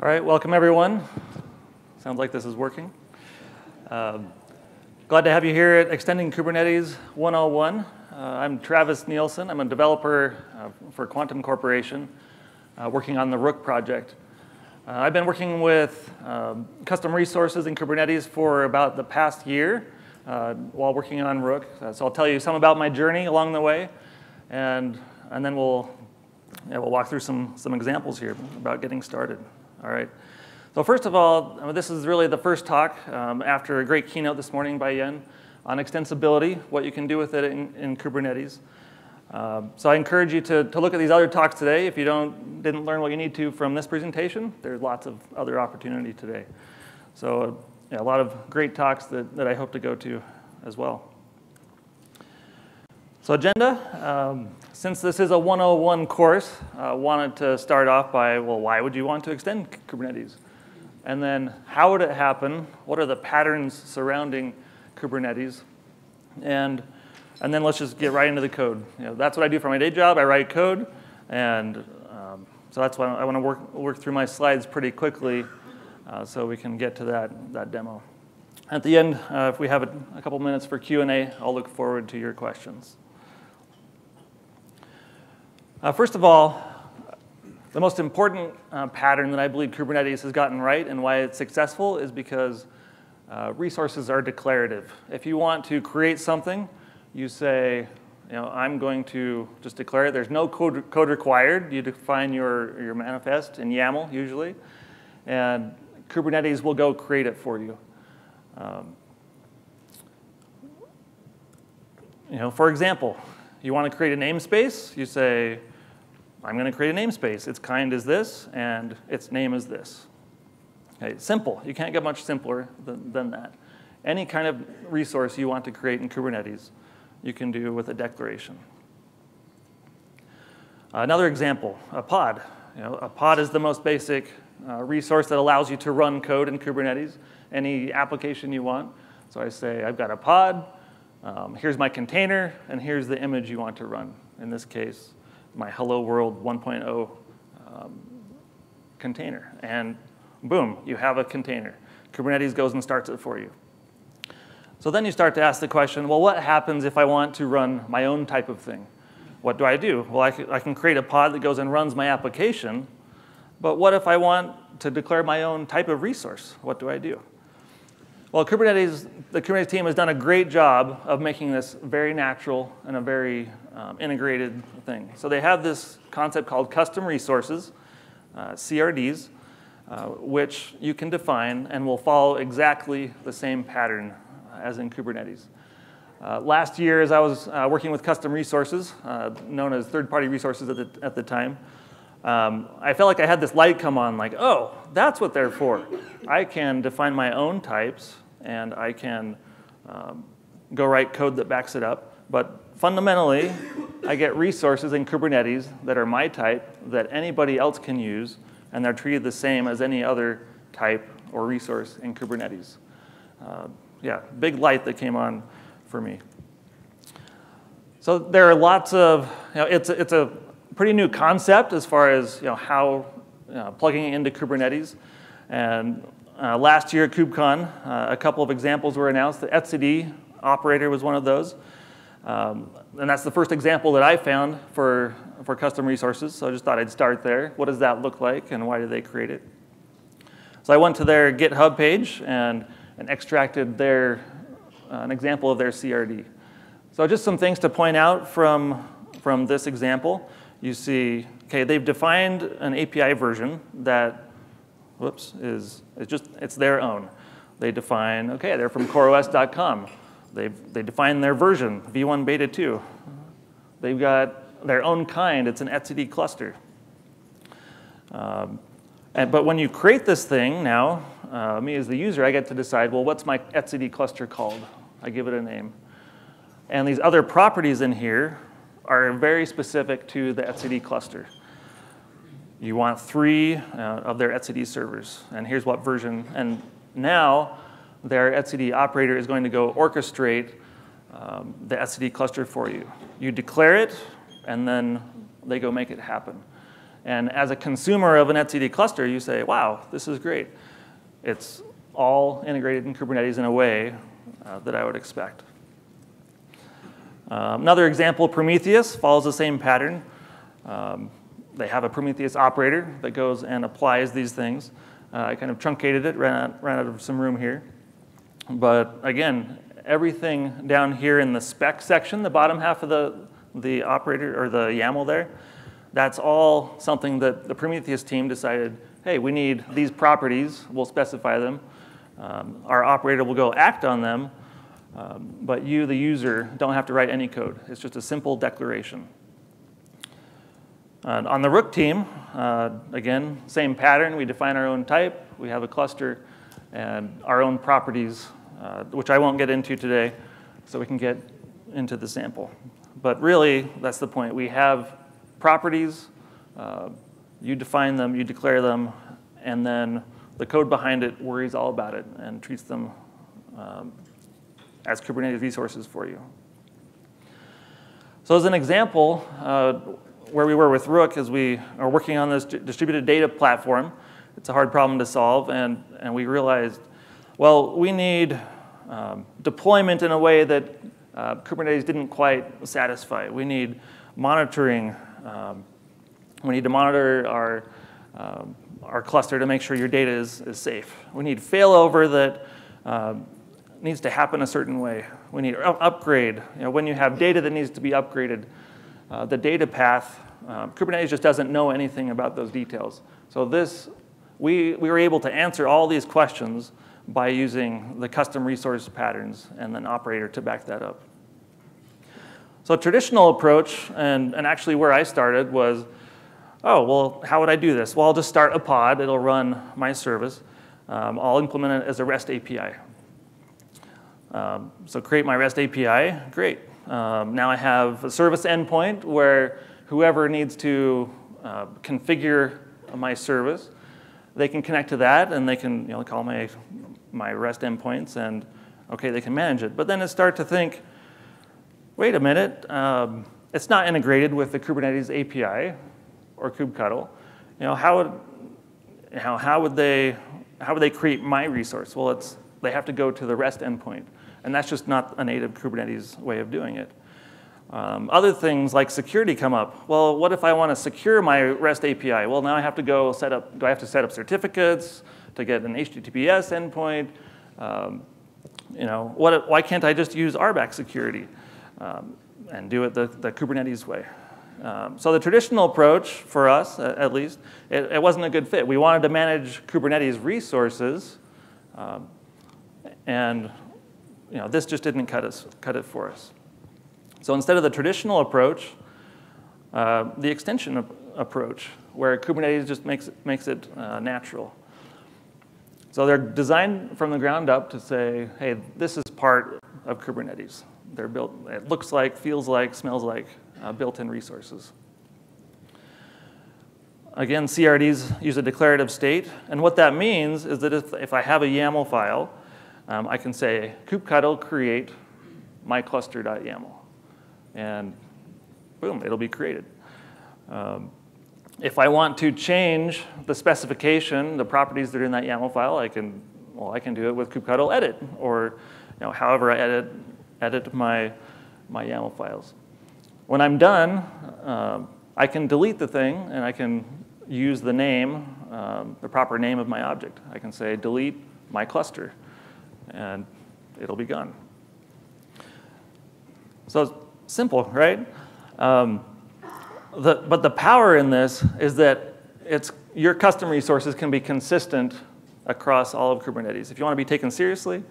All right, welcome everyone. Sounds like this is working. Um, glad to have you here at Extending Kubernetes 101. Uh, I'm Travis Nielsen. I'm a developer uh, for Quantum Corporation, uh, working on the Rook project. Uh, I've been working with um, custom resources in Kubernetes for about the past year uh, while working on Rook. Uh, so I'll tell you some about my journey along the way, and, and then we'll, yeah, we'll walk through some, some examples here about getting started. All right. So first of all, this is really the first talk um, after a great keynote this morning by Yen on extensibility, what you can do with it in, in Kubernetes. Um, so I encourage you to, to look at these other talks today. If you don't, didn't learn what you need to from this presentation, there's lots of other opportunity today. So yeah, a lot of great talks that, that I hope to go to as well. So agenda, um, since this is a 101 course, I uh, wanted to start off by, well, why would you want to extend Kubernetes? And then how would it happen? What are the patterns surrounding Kubernetes? And, and then let's just get right into the code. You know, that's what I do for my day job. I write code. And um, so that's why I want to work, work through my slides pretty quickly uh, so we can get to that, that demo. At the end, uh, if we have a, a couple minutes for Q&A, I'll look forward to your questions. Uh, first of all, the most important uh, pattern that I believe Kubernetes has gotten right and why it's successful is because uh, resources are declarative. If you want to create something, you say, you know, I'm going to just declare it. There's no code, code required. You define your, your manifest in YAML usually, and Kubernetes will go create it for you. Um, you know, for example, you want to create a namespace, you say, I'm going to create a namespace. Its kind is this, and its name is this. Okay, simple. You can't get much simpler than, than that. Any kind of resource you want to create in Kubernetes, you can do with a declaration. Another example, a pod. You know, a pod is the most basic uh, resource that allows you to run code in Kubernetes, any application you want. So I say, I've got a pod, um, here's my container, and here's the image you want to run. In this case, my Hello World 1.0 um, container. And boom, you have a container. Kubernetes goes and starts it for you. So then you start to ask the question, well, what happens if I want to run my own type of thing? What do I do? Well, I can create a pod that goes and runs my application, but what if I want to declare my own type of resource? What do I do? Well, Kubernetes, the Kubernetes team has done a great job of making this very natural and a very um, integrated thing. So they have this concept called custom resources, uh, CRDs, uh, which you can define and will follow exactly the same pattern as in Kubernetes. Uh, last year, as I was uh, working with custom resources, uh, known as third-party resources at the, at the time, um, I felt like I had this light come on, like, oh, that's what they're for. I can define my own types and I can um, go write code that backs it up. But fundamentally, I get resources in Kubernetes that are my type that anybody else can use, and they're treated the same as any other type or resource in Kubernetes. Uh, yeah, big light that came on for me. So there are lots of, you know, it's, a, it's a pretty new concept as far as you know, how you know, plugging into Kubernetes. And uh, last year at KubeCon, uh, a couple of examples were announced. The etcd operator was one of those. Um, and that's the first example that I found for, for custom resources, so I just thought I'd start there. What does that look like, and why did they create it? So I went to their GitHub page and, and extracted their, uh, an example of their CRD. So just some things to point out from, from this example. You see, okay, they've defined an API version that whoops, is, is just, it's their own. They define, okay, they're from coreos.com. They've, they define their version, v1 beta 2. They've got their own kind, it's an etcd cluster. Um, and, but when you create this thing now, uh, me as the user, I get to decide, well, what's my etcd cluster called? I give it a name. And these other properties in here are very specific to the etcd cluster. You want three uh, of their etcd servers, and here's what version. And now their etcd operator is going to go orchestrate um, the etcd cluster for you. You declare it, and then they go make it happen. And as a consumer of an etcd cluster, you say, wow, this is great. It's all integrated in Kubernetes in a way uh, that I would expect. Um, another example, Prometheus, follows the same pattern. Um, they have a Prometheus operator that goes and applies these things. Uh, I kind of truncated it, ran out, ran out of some room here. But again, everything down here in the spec section, the bottom half of the, the operator or the YAML there, that's all something that the Prometheus team decided, hey, we need these properties, we'll specify them. Um, our operator will go act on them, um, but you, the user, don't have to write any code. It's just a simple declaration. Uh, on the Rook team, uh, again, same pattern. We define our own type. We have a cluster and our own properties, uh, which I won't get into today, so we can get into the sample. But really, that's the point. We have properties. Uh, you define them, you declare them, and then the code behind it worries all about it and treats them um, as Kubernetes resources for you. So as an example, uh, where we were with Rook is we are working on this distributed data platform. It's a hard problem to solve, and, and we realized, well, we need um, deployment in a way that uh, Kubernetes didn't quite satisfy. We need monitoring. Um, we need to monitor our, um, our cluster to make sure your data is, is safe. We need failover that uh, needs to happen a certain way. We need upgrade. You know, when you have data that needs to be upgraded, uh, the data path, uh, Kubernetes just doesn't know anything about those details. So this, we, we were able to answer all these questions by using the custom resource patterns and then operator to back that up. So traditional approach, and, and actually where I started was, oh, well, how would I do this? Well, I'll just start a pod. It'll run my service. Um, I'll implement it as a REST API. Um, so create my REST API, great. Um, now I have a service endpoint where whoever needs to uh, configure my service, they can connect to that and they can you know, call my, my REST endpoints and okay, they can manage it. But then it start to think, wait a minute, um, it's not integrated with the Kubernetes API or kubectl. You know, how would, how, how would they, how would they create my resource? Well, it's, they have to go to the REST endpoint. And that's just not a native Kubernetes way of doing it. Um, other things like security come up. Well, what if I want to secure my REST API? Well, now I have to go set up, do I have to set up certificates to get an HTTPS endpoint? Um, you know, what, why can't I just use RBAC security um, and do it the, the Kubernetes way? Um, so the traditional approach for us, at least, it, it, wasn't a good fit. We wanted to manage Kubernetes resources, um, and you know, this just didn't cut, us, cut it for us. So instead of the traditional approach, uh, the extension approach, where Kubernetes just makes it, makes it uh, natural. So they're designed from the ground up to say, hey, this is part of Kubernetes. They're built, it looks like, feels like, smells like uh, built-in resources. Again, CRDs use a declarative state. And what that means is that if, if I have a YAML file, um, I can say kubectl create my cluster.yaml. And boom, it'll be created. Um, if I want to change the specification, the properties that are in that YAML file, I can, well, I can do it with kubectl edit, or you know, however I edit, edit my, my YAML files. When I'm done, um, I can delete the thing, and I can use the name, um, the proper name of my object. I can say delete my cluster and it'll be gone. So simple, right? Um, the, but the power in this is that it's, your custom resources can be consistent across all of Kubernetes. If you want to be taken seriously,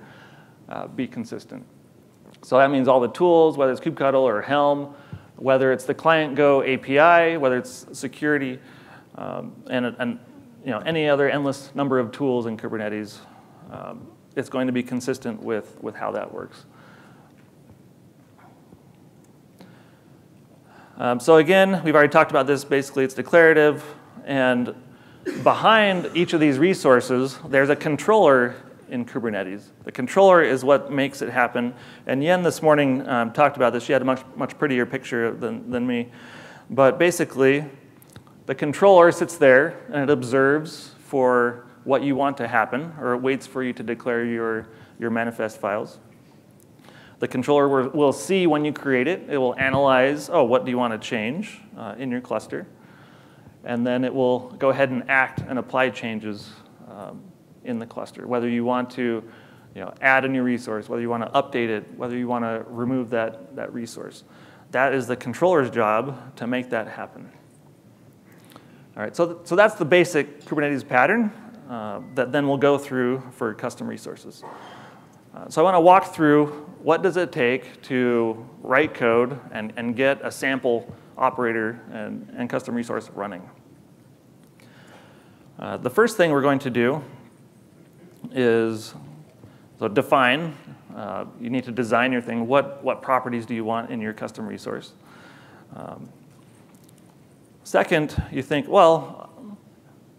uh, be consistent. So that means all the tools, whether it's kubectl or Helm, whether it's the client Go API, whether it's security, um, and, and you know, any other endless number of tools in Kubernetes um, it's going to be consistent with, with how that works. Um, so again, we've already talked about this. Basically, it's declarative. And behind each of these resources, there's a controller in Kubernetes. The controller is what makes it happen. And Yen this morning um, talked about this. She had a much, much prettier picture than, than me. But basically, the controller sits there and it observes for what you want to happen, or it waits for you to declare your, your manifest files. The controller will see when you create it. It will analyze, oh, what do you want to change uh, in your cluster? And then it will go ahead and act and apply changes um, in the cluster, whether you want to you know, add a new resource, whether you want to update it, whether you want to remove that, that resource. That is the controller's job to make that happen. All right, so, th so that's the basic Kubernetes pattern uh, that then we'll go through for custom resources. Uh, so I want to walk through what does it take to write code and, and get a sample operator and, and custom resource running. Uh, the first thing we're going to do is so define. Uh, you need to design your thing. What, what properties do you want in your custom resource? Um, second, you think, well,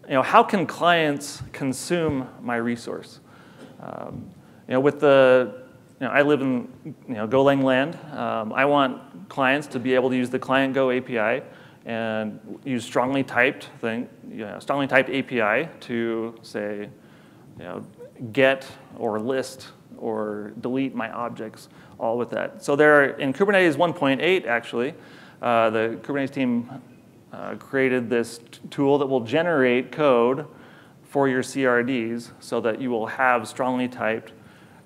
you know, how can clients consume my resource? Um, you know, with the, you know, I live in you know, Golang land. Um, I want clients to be able to use the client Go API and use strongly typed thing, you know, strongly typed API to say, you know, get or list or delete my objects, all with that. So there, are, in Kubernetes 1.8, actually, uh, the Kubernetes team uh, created this tool that will generate code for your CRDs so that you will have strongly typed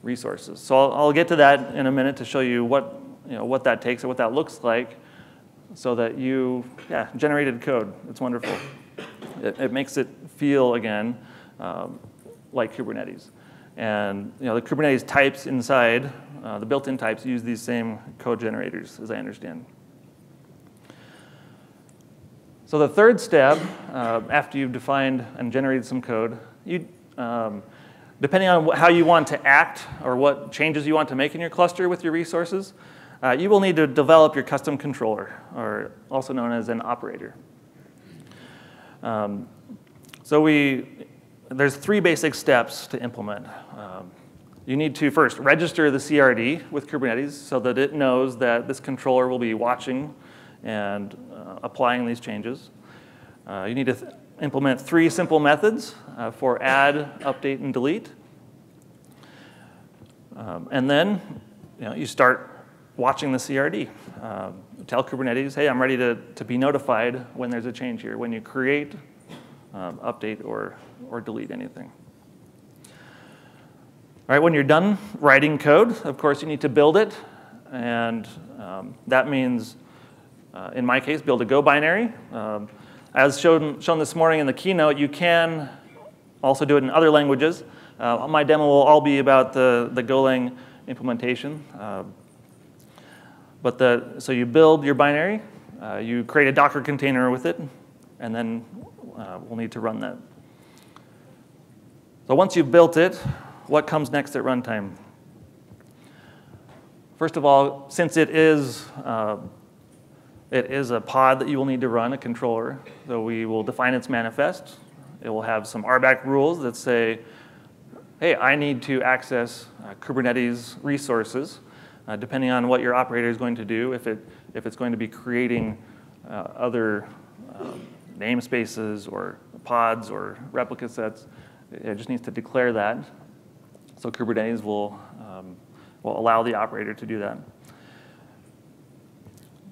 resources. So I'll, I'll, get to that in a minute to show you what, you know, what that takes or what that looks like so that you, yeah, generated code. It's wonderful. It, it makes it feel, again, um, like Kubernetes. And you know, the Kubernetes types inside, uh, the built-in types use these same code generators, as I understand. So the third step, uh, after you've defined and generated some code, you, um, depending on how you want to act or what changes you want to make in your cluster with your resources, uh, you will need to develop your custom controller, or also known as an operator. Um, so we, there's three basic steps to implement. Um, you need to first register the CRD with Kubernetes so that it knows that this controller will be watching and uh, applying these changes. Uh, you need to implement three simple methods uh, for add, update, and delete. Um, and then you, know, you start watching the CRD. Um, tell Kubernetes, hey, I'm ready to, to be notified when there's a change here, when you create, um, update, or, or delete anything. All right, when you're done writing code, of course, you need to build it. And um, that means, uh, in my case, build a Go binary. Um, as shown, shown this morning in the keynote, you can also do it in other languages. Uh, my demo will all be about the, the Golang implementation. Uh, but the, so you build your binary, uh, you create a Docker container with it, and then uh, we'll need to run that. So once you've built it, what comes next at runtime? First of all, since it is, uh, it is a pod that you will need to run, a controller, so we will define its manifest. It will have some RBAC rules that say, hey, I need to access uh, Kubernetes resources, uh, depending on what your operator is going to do, if, it, if it's going to be creating uh, other um, namespaces or pods or replica sets, it just needs to declare that. So Kubernetes will, um, will allow the operator to do that.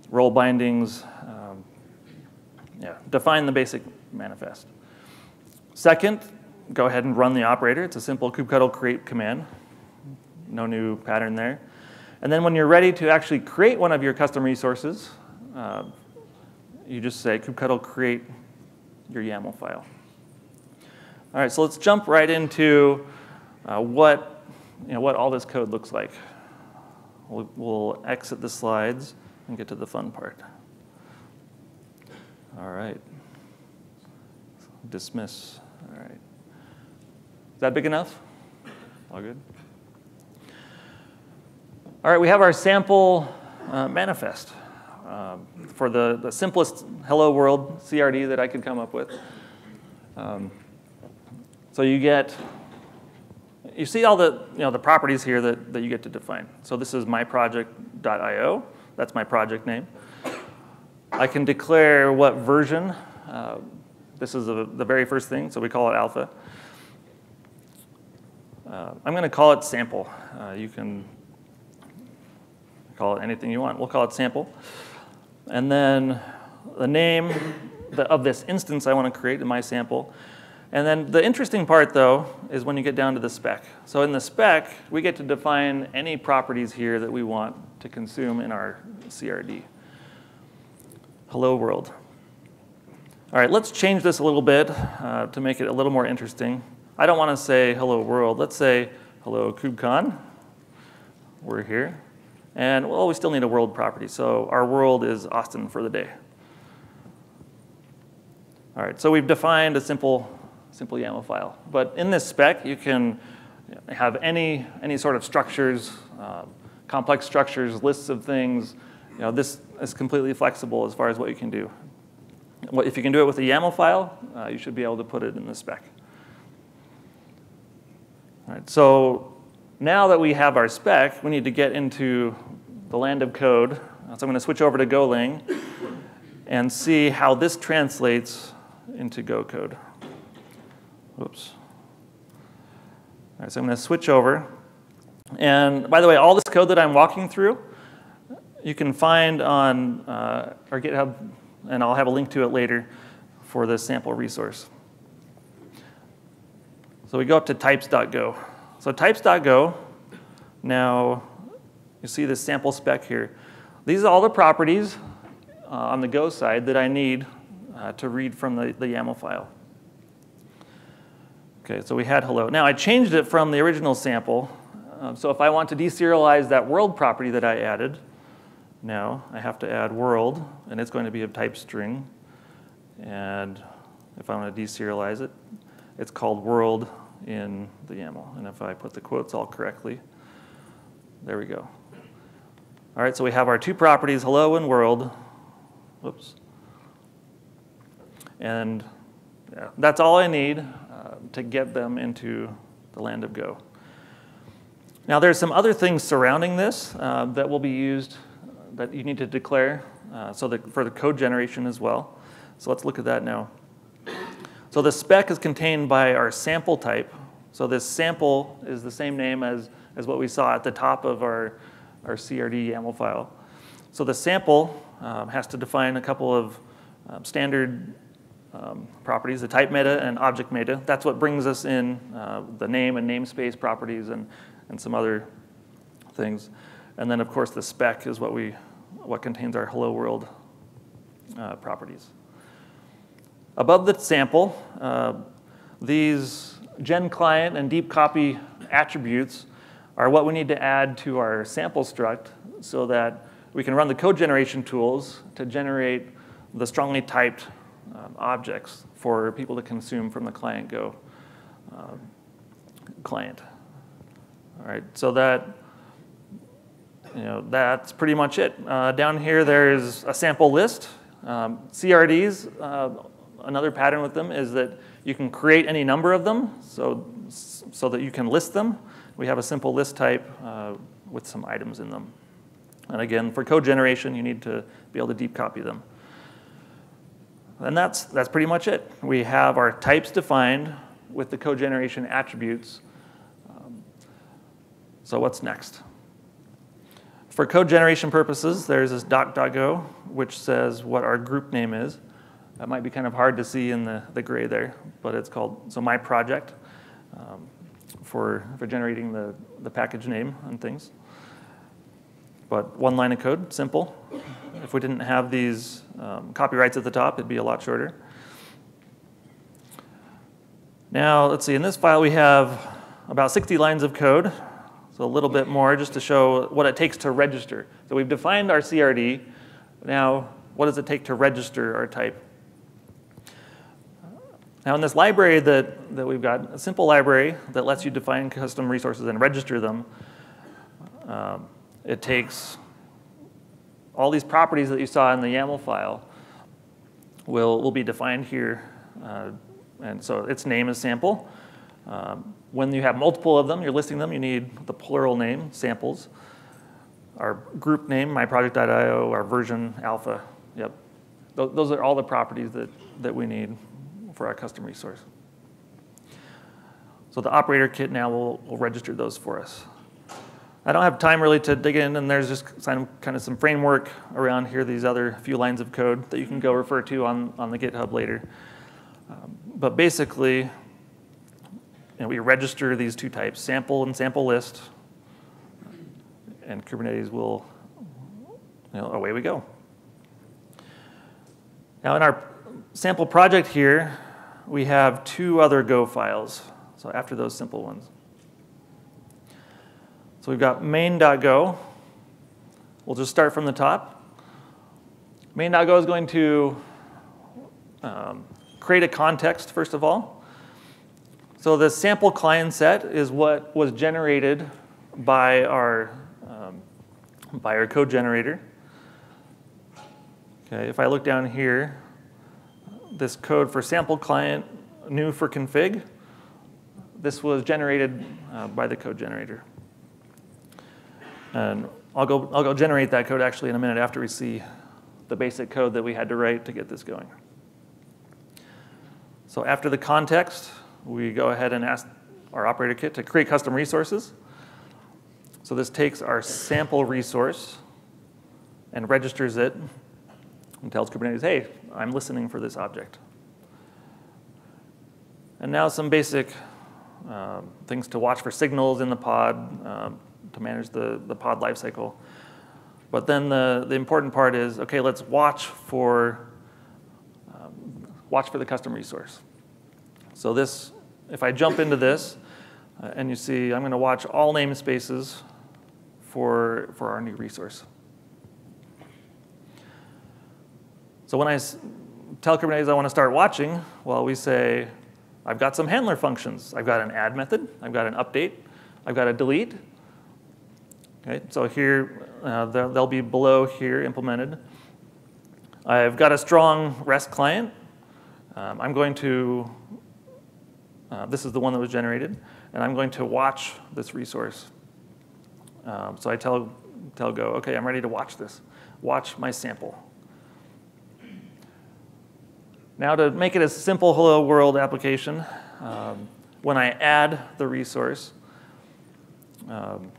Role bindings, um, yeah, define the basic manifest. Second, go ahead and run the operator. It's a simple kubectl create command. No new pattern there. And then when you're ready to actually create one of your custom resources, uh, you just say kubectl create your YAML file. All right, so let's jump right into uh, what, you know, what all this code looks like. We'll, we'll exit the slides and get to the fun part. All right. Dismiss. All right. Is that big enough? All good? All right, we have our sample uh, manifest um, for the, the simplest hello world CRD that I could come up with. Um, so you get, you see all the, you know, the properties here that, that you get to define. So this is myproject.io. That's my project name. I can declare what version Uh, this is the, the very first thing, so we call it alpha. Uh, I'm going to call it sample. Uh, you can call it anything you want. We'll call it sample. And then the name of this instance I want to create in my sample. And then the interesting part, though, is when you get down to the spec. So in the spec, we get to define any properties here that we want to consume in our CRD. Hello world. All right, let's change this a little bit uh, to make it a little more interesting. I don't want to say hello world. Let's say hello KubeCon. We're here. And well, we still need a world property. So our world is Austin for the day. All right, so we've defined a simple, simple YAML file. But in this spec, you can have any, any sort of structures, uh, complex structures, lists of things. You know, this is completely flexible as far as what you can do. If you can do it with a YAML file, uh, you should be able to put it in the spec. All right, so now that we have our spec, we need to get into the land of code. So I'm going to switch over to Golang and see how this translates into Go code. Oops. All right, so I'm going to switch over. And by the way, all this code that I'm walking through, you can find on uh, our GitHub, and I'll have a link to it later for this sample resource. So we go up to types.go. So types.go, now you see this sample spec here. These are all the properties uh, on the Go side that I need uh, to read from the, the YAML file. Okay, so we had hello. Now I changed it from the original sample. Um, so if I want to deserialize that world property that I added, now I have to add world, and it's going to be a type string. And if I want to deserialize it, it's called world in the YAML. And if I put the quotes all correctly, there we go. All right, so we have our two properties, hello and world. Whoops. And yeah, that's all I need uh, to get them into the land of Go. Now there's some other things surrounding this uh, that will be used that you need to declare uh, so that for the code generation as well. So let's look at that now. So the spec is contained by our sample type. So this sample is the same name as, as what we saw at the top of our, our CRD YAML file. So the sample um, has to define a couple of um, standard um, properties, the type meta and object meta. That's what brings us in uh, the name and namespace properties and, and some other things. And then, of course, the spec is what, we, what contains our hello world uh, properties. Above the sample, uh, these gen client and deep copy attributes are what we need to add to our sample struct so that we can run the code generation tools to generate the strongly typed um, objects for people to consume from the client Go uh, client. All right, so that you know that's pretty much it. Uh, down here, there's a sample list. Um, CRDs uh, another pattern with them is that you can create any number of them so, so that you can list them. We have a simple list type uh, with some items in them. And again, for code generation, you need to be able to deep copy them. And that's, that's pretty much it. We have our types defined with the code generation attributes. Um, so what's next? For code generation purposes, there's this doc.go, which says what our group name is. That might be kind of hard to see in the, the gray there, but it's called, so my project um, for, for generating the, the package name and things. But one line of code, simple. If we didn't have these um, copyrights at the top, it'd be a lot shorter. Now, let's see, in this file we have about 60 lines of code, so a little bit more just to show what it takes to register. So we've defined our CRD. Now, what does it take to register our type? Now in this library that, that we've got, a simple library that lets you define custom resources and register them, um, it takes all these properties that you saw in the YAML file will, will be defined here. Uh, and so its name is sample. Um, when you have multiple of them, you're listing them, you need the plural name, samples. Our group name, myproject.io, our version, alpha, yep. th those are all the properties that, that we need for our custom resource. So the operator kit now will, will register those for us. I don't have time really to dig in, and there's just some, kind of some framework around here, these other few lines of code that you can go refer to on, on the GitHub later. Um, but basically, you know, we register these two types, sample and sample list, and Kubernetes will, you know, away we go. Now in our sample project here, we have two other Go files, so after those simple ones. So we've got main.go. We'll just start from the top. Main.go is going to um, create a context, first of all. So the sample client set is what was generated by our, um, by our code generator. Okay, if I look down here, this code for sample client, new for config, this was generated uh, by the code generator. And I'll go, I'll go generate that code actually in a minute after we see the basic code that we had to write to get this going. So after the context, we go ahead and ask our operator kit to create custom resources. So this takes our sample resource and registers it and tells Kubernetes, hey, I'm listening for this object. And now some basic uh, things to watch for signals in the pod, uh, to manage the, the pod lifecycle. But then the, the important part is, okay, let's watch for, um, watch for the custom resource. So this, if I jump into this, uh, and you see I'm going to watch all namespaces for, for our new resource. So when I tell Kubernetes I want to start watching, well, we say, I've got some handler functions. I've got an add method. I've got an update. I've got a delete. So here, uh, they'll be below here implemented. I've got a strong REST client. Um, I'm going to, uh, this is the one that was generated, and I'm going to watch this resource. Um, so I tell, tell Go, okay, I'm ready to watch this. Watch my sample. Now to make it a simple hello world application, um, when I add the resource, um,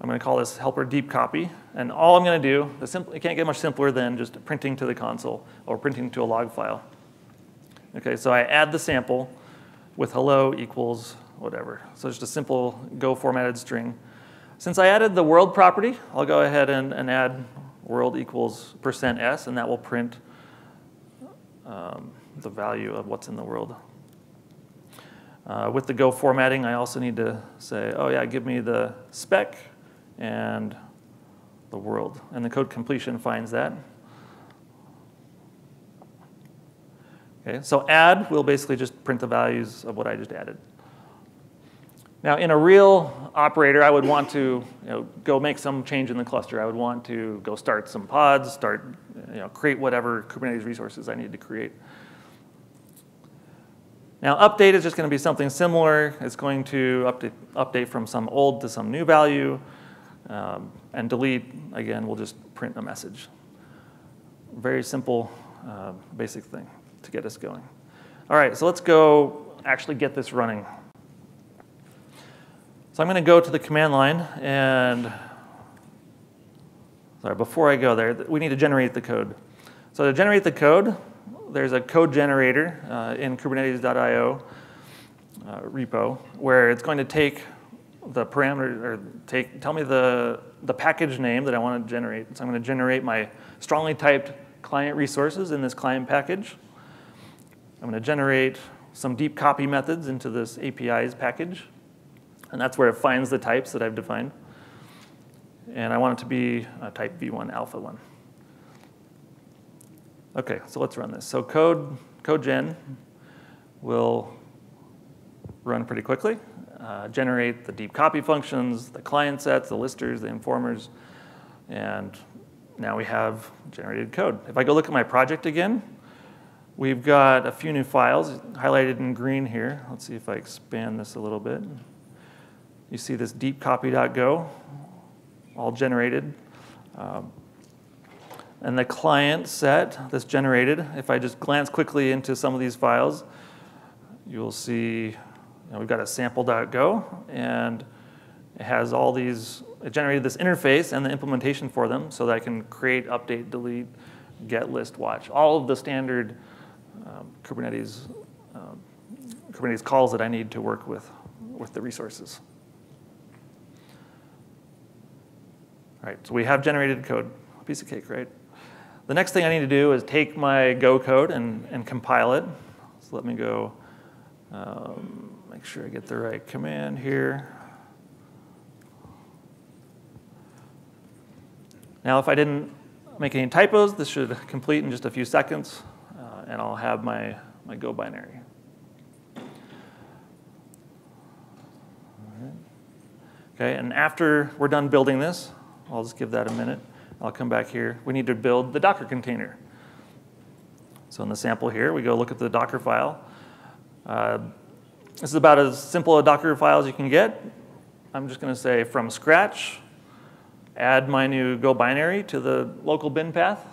I'm going to call this helper deep copy. And all I'm going to do, it can't get much simpler than just printing to the console or printing to a log file. Okay, so I add the sample with hello equals whatever. So just a simple Go formatted string. Since I added the world property, I'll go ahead and, and add world equals percent %s, and that will print um, the value of what's in the world. Uh, with the Go formatting, I also need to say, oh yeah, give me the spec and the world. And the code completion finds that. Okay, so add will basically just print the values of what I just added. Now, in a real operator, I would want to you know, go make some change in the cluster. I would want to go start some pods, start, you know, create whatever Kubernetes resources I need to create. Now, update is just going to be something similar. It's going to update, update from some old to some new value. Um, and delete, again, we'll just print a message. Very simple, uh, basic thing to get us going. All right, so let's go actually get this running. So I'm going to go to the command line and, sorry, before I go there, we need to generate the code. So to generate the code, there's a code generator uh, in kubernetes.io uh, repo where it's going to take the parameter, or take, tell me the, the package name that I want to generate. So I'm going to generate my strongly typed client resources in this client package. I'm going to generate some deep copy methods into this APIs package. And that's where it finds the types that I've defined. And I want it to be type v1 alpha 1. Okay, so let's run this. So code, code gen will run pretty quickly uh, generate the deep copy functions, the client sets, the listers, the informers, and now we have generated code. If I go look at my project again, we've got a few new files highlighted in green here. Let's see if I expand this a little bit. You see this deep copy.go, all generated. Um, And the client set that's generated, if I just glance quickly into some of these files, you'll see we've got a sample.go, and it has all these, it generated this interface and the implementation for them so that I can create, update, delete, get, list, watch, all of the standard um, Kubernetes, um, Kubernetes calls that I need to work with, with the resources. All right, so we have generated code, a piece of cake, right? The next thing I need to do is take my Go code and, and compile it. So let me go um, make sure I get the right command here. Now, if I didn't make any typos, this should complete in just a few seconds, uh, and I'll have my, my Go binary. Okay, and after we're done building this, I'll just give that a minute. I'll come back here. We need to build the Docker container. So in the sample here, we go look at the Docker file. Uh, this is about as simple a Docker file as you can get. I'm just going to say from scratch, add my new Go binary to the local bin path.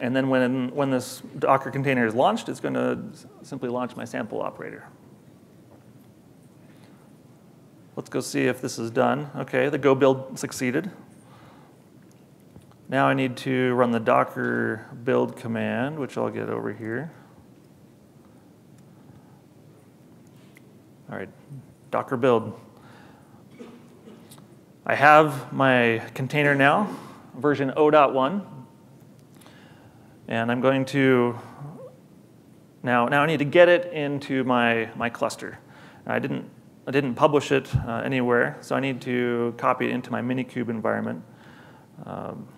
And then when, when this Docker container is launched, it's going to simply launch my sample operator. Let's go see if this is done. OK, the Go build succeeded. Now I need to run the docker build command, which I'll get over here. All right, docker build. I have my container now, version 0.1. And I'm going to, now, now I need to get it into my, my cluster. I didn't, I didn't publish it uh, anywhere, so I need to copy it into my Minikube environment. Um,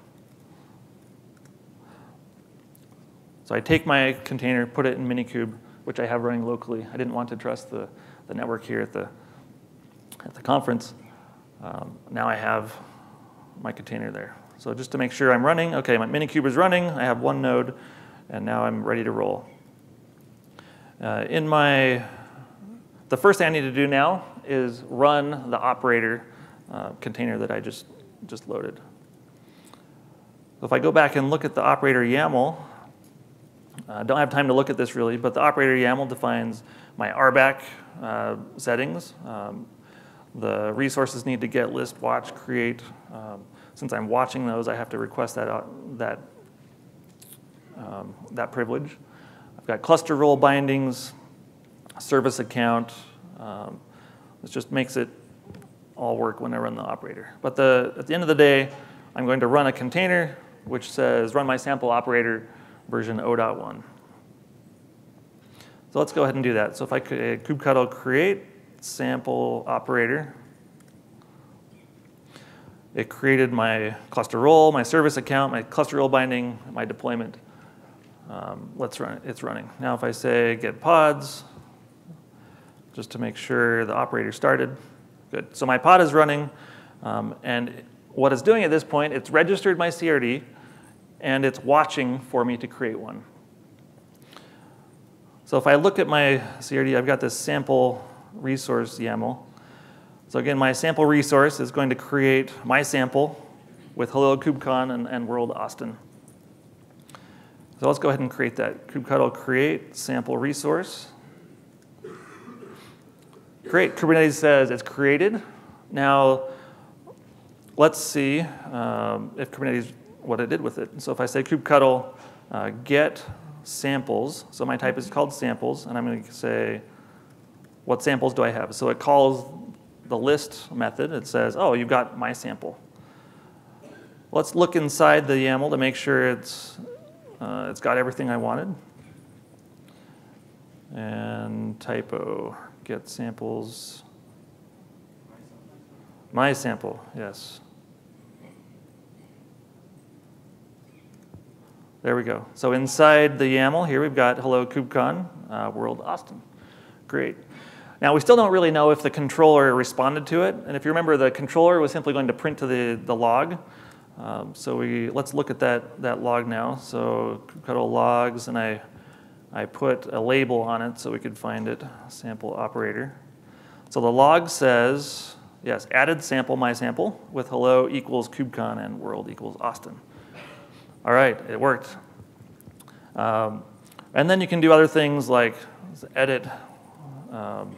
so I take my container, put it in Minikube, which I have running locally. I didn't want to trust the, the network here at the, at the conference. Um, now I have my container there. So just to make sure I'm running, okay, my Minikube is running, I have one node, and now I'm ready to roll. Uh, in my, the first thing I need to do now is run the operator uh, container that I just, just loaded. So if I go back and look at the operator YAML, I uh, don't have time to look at this really, but the operator YAML defines my RBAC uh, settings, um, the resources need to get, list, watch, create. Um, since I'm watching those, I have to request that, uh, that, um, that privilege. I've got cluster role bindings, service account. Um, this just makes it all work when I run the operator. But the, at the end of the day, I'm going to run a container which says run my sample operator version 0.1. So let's go ahead and do that. So if I could uh, kubectl create sample operator. It created my cluster role, my service account, my cluster role binding, my deployment. Um, let's run it. It's running. Now if I say get pods, just to make sure the operator started. Good. So my pod is running, um, and what it's doing at this point, it's registered my CRD, and it's watching for me to create one. So if I look at my CRD, I've got this sample resource YAML. So again, my sample resource is going to create my sample with hello KubeCon and, and world Austin. So let's go ahead and create that. kubectl create sample resource. Great, Kubernetes says it's created. Now, let's see um, if Kubernetes, what I did with it. So if I say kubectl uh, get samples, so my type is called samples, and I'm going to say what samples do I have? So it calls the list method. It says, oh, you've got my sample. Let's look inside the YAML to make sure it's, uh, it's got everything I wanted. And typo, get samples. My sample, yes. There we go. So inside the YAML, here we've got hello KubeCon, uh, world Austin. Great. Now, we still don't really know if the controller responded to it. And if you remember, the controller was simply going to print to the, the log. Um, so we, let's look at that, that log now. So kubectl logs, and I, I put a label on it so we could find it, sample operator. So the log says, yes, added sample my sample with hello equals KubeCon and world equals Austin. All right, it worked. Um, and then you can do other things like edit. Um,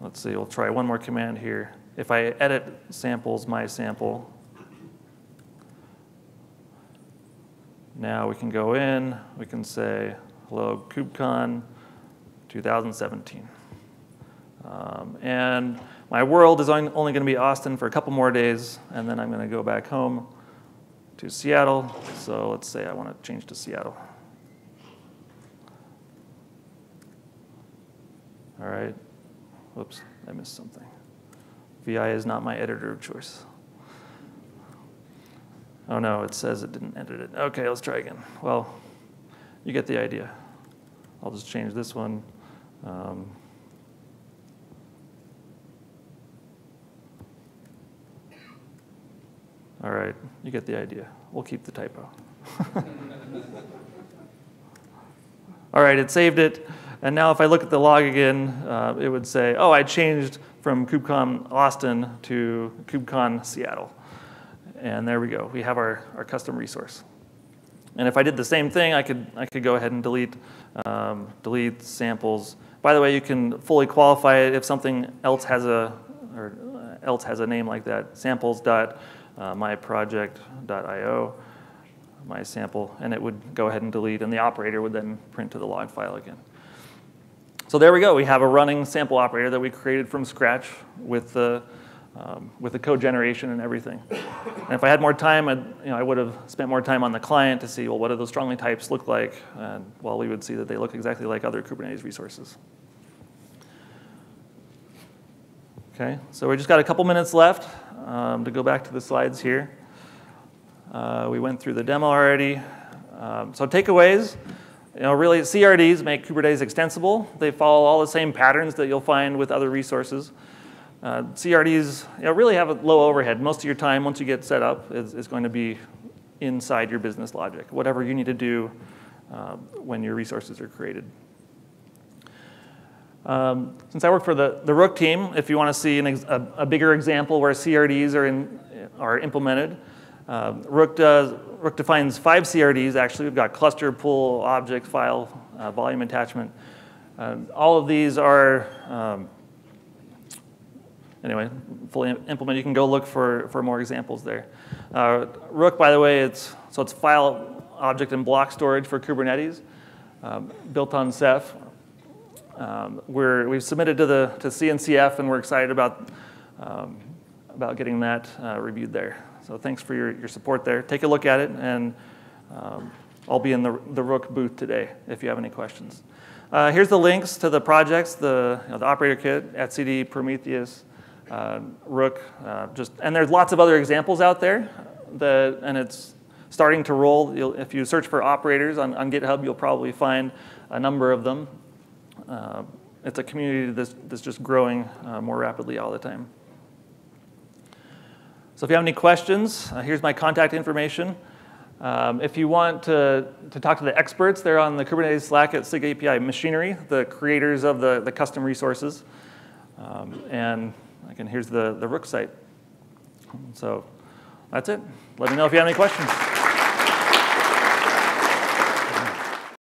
let's see, we'll try one more command here. If I edit samples, my sample, now we can go in, we can say, hello, KubeCon 2017. Um, and my world is only going to be Austin for a couple more days, and then I'm going to go back home to Seattle. So let's say I want to change to Seattle. All right. Whoops, I missed something. VI is not my editor of choice. Oh no, it says it didn't edit it. Okay, let's try again. Well, you get the idea. I'll just change this one. Um, all right, you get the idea. We'll keep the typo. all right, it saved it. And now if I look at the log again, uh, it would say, oh, I changed from KubeCon Austin to KubeCon Seattle. And there we go. We have our, our custom resource. And if I did the same thing, I could, I could go ahead and delete, um, delete samples. By the way, you can fully qualify it if something else has a, or else has a name like that, samples.myproject.io, my sample, and it would go ahead and delete, and the operator would then print to the log file again. So there we go. We have a running sample operator that we created from scratch with the, um, with the code generation and everything. And if I had more time, I'd, you know, I would have spent more time on the client to see, well, what do those strongly types look like? And well, we would see that they look exactly like other Kubernetes resources. Okay, so we just got a couple minutes left um, to go back to the slides here. Uh, we went through the demo already. Um, so takeaways. You know, really, CRDs make Kubernetes extensible. They follow all the same patterns that you'll find with other resources. Uh, CRDs you know, really have a low overhead. Most of your time, once you get set up, is, is going to be inside your business logic, whatever you need to do uh, when your resources are created. Um, since I work for the, the Rook team, if you want to see an a, a, bigger example where CRDs are, in, are implemented, uh, Rook, does, Rook defines five CRDs, actually. We've got cluster, pool, object, file, uh, volume attachment. Uh, all of these are, um, anyway, fully implemented. You can go look for, for more examples there. Uh, Rook, by the way, it's, so it's file, object, and block storage for Kubernetes, um, built on Ceph. Um, we're, we've submitted to the to CNCF, and we're excited about, um, about getting that uh, reviewed there. So thanks for your, your support there. Take a look at it, and um, I'll be in the, the Rook booth today if you have any questions. Uh, here's the links to the projects, the, you know, the operator kit, etcd, Prometheus, uh, Rook, just, and there's lots of other examples out there, that, and it's starting to roll. You'll, if you search for operators on, on GitHub, you'll probably find a number of them. Uh, it's a community that's, that's just growing uh, more rapidly all the time. So if you have any questions, uh, here's my contact information. Um, if you want to, to talk to the experts, they're on the Kubernetes Slack at SIG API Machinery, the creators of the, the custom resources. Um, and again, here's the, the Rook site. So that's it. Let me know if you have any questions.